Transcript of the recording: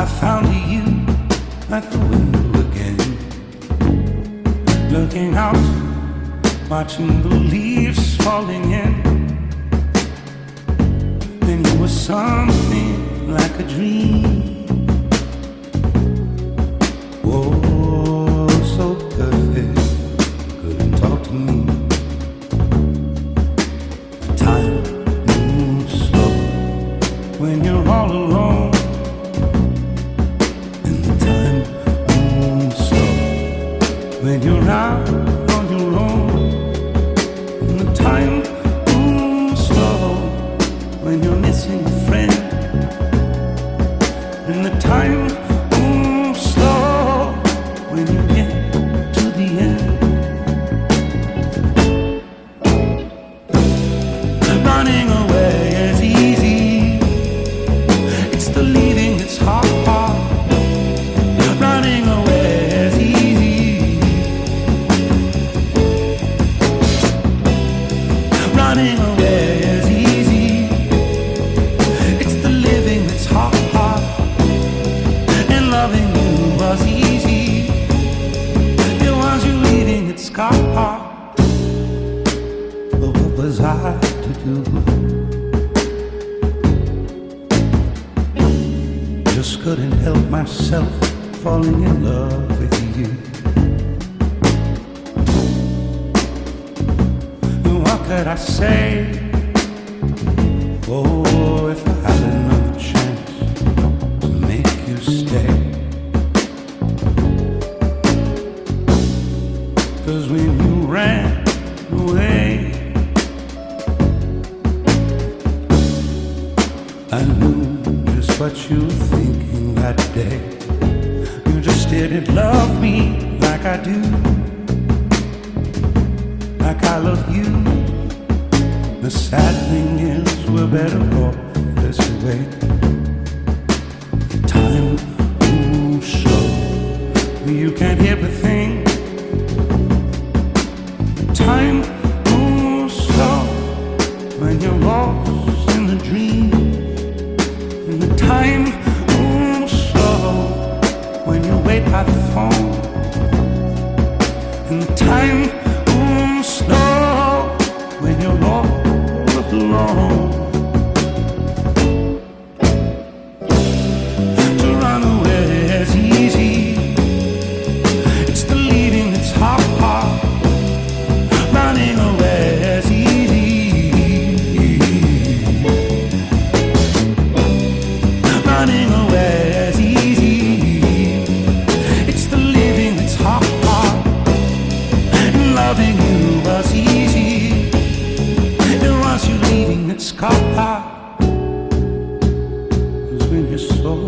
I found you at the window again. Looking out, watching the leaves falling in. Then you were something. What to do? Just couldn't help myself falling in love with you. What could I say? Oh, if I had another what you thinking that day. You just didn't love me like I do, like I love you. The sad thing is, we're better off this way. Time moves slow, you can't hear a thing. Time moves slow when you're lost in the dream. Time moves slow when you wait by the phone. And the time moves slow when you're all alone. Cause